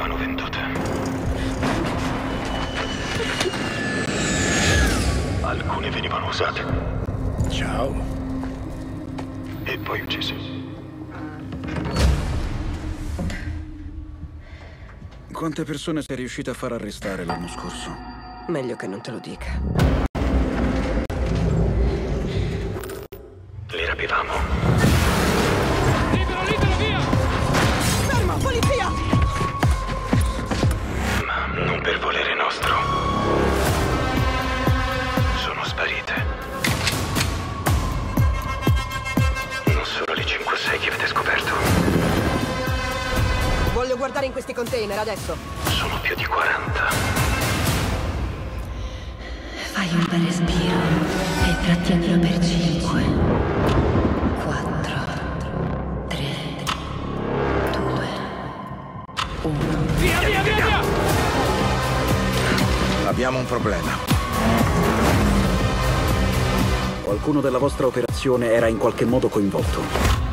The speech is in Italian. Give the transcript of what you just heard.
venivano vendute. Alcune venivano usate Ciao. e poi uccise. Quante persone sei riuscita a far arrestare l'anno scorso? Meglio che non te lo dica. Li rapivamo. Guardare in questi container adesso. sono più di 40. Fai un bel respiro e trattienilo per 5, 4, 3, 2, 1. Via, via, via, via! Abbiamo un problema. Qualcuno della vostra operazione era in qualche modo coinvolto.